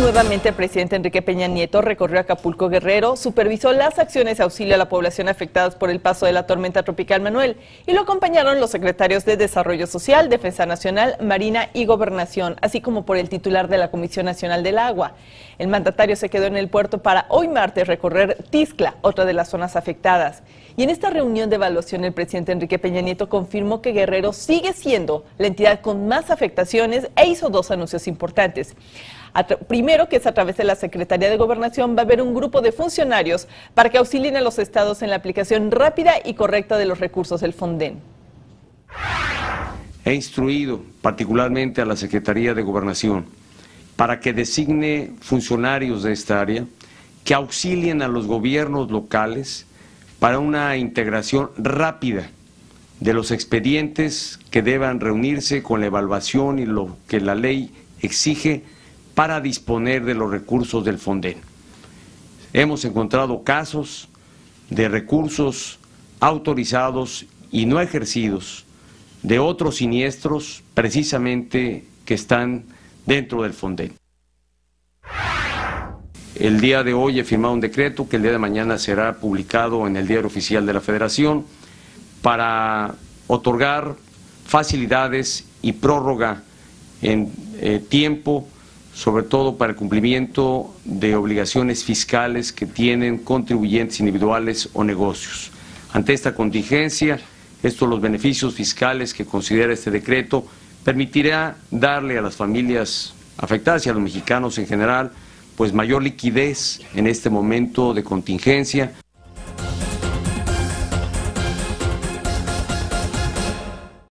nuevamente el presidente Enrique Peña Nieto recorrió Acapulco Guerrero, supervisó las acciones de auxilio a la población afectadas por el paso de la tormenta tropical Manuel y lo acompañaron los secretarios de Desarrollo Social, Defensa Nacional, Marina y Gobernación, así como por el titular de la Comisión Nacional del Agua. El mandatario se quedó en el puerto para hoy martes recorrer Tiscla, otra de las zonas afectadas. Y en esta reunión de evaluación el presidente Enrique Peña Nieto confirmó que Guerrero sigue siendo la entidad con más afectaciones e hizo dos anuncios importantes. Primero, que es a través de la Secretaría de Gobernación, va a haber un grupo de funcionarios para que auxilien a los estados en la aplicación rápida y correcta de los recursos del Fonden. He instruido particularmente a la Secretaría de Gobernación para que designe funcionarios de esta área que auxilien a los gobiernos locales para una integración rápida de los expedientes que deban reunirse con la evaluación y lo que la ley exige para disponer de los recursos del Fonden. Hemos encontrado casos de recursos autorizados y no ejercidos de otros siniestros precisamente que están dentro del Fonden. El día de hoy he firmado un decreto que el día de mañana será publicado en el diario oficial de la Federación para otorgar facilidades y prórroga en eh, tiempo sobre todo para el cumplimiento de obligaciones fiscales que tienen contribuyentes individuales o negocios. Ante esta contingencia, estos los beneficios fiscales que considera este decreto permitirá darle a las familias afectadas y a los mexicanos en general pues mayor liquidez en este momento de contingencia.